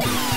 Yeah!